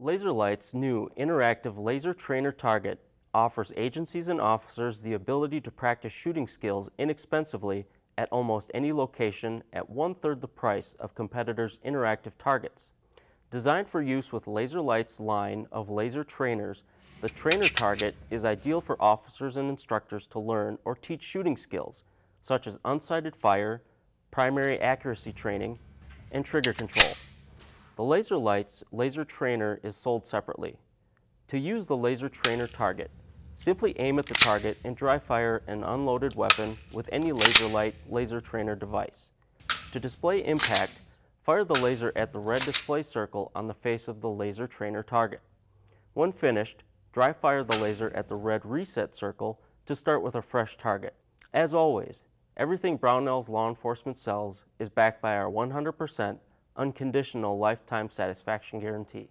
LaserLyte's new interactive laser trainer target offers agencies and officers the ability to practice shooting skills inexpensively at almost any location at one-third the price of competitors' interactive targets. Designed for use with LaserLyte's line of laser trainers, the trainer target is ideal for officers and instructors to learn or teach shooting skills, such as unsighted fire, primary accuracy training, and trigger control. The LaserLyte's laser trainer is sold separately. To use the laser trainer target, simply aim at the target and dry fire an unloaded weapon with any LaserLyte laser trainer device. To display impact, fire the laser at the red display circle on the face of the laser trainer target. When finished, dry fire the laser at the red reset circle to start with a fresh target. As always, everything Brownells Law Enforcement sells is backed by our 100% unconditional lifetime satisfaction guarantee.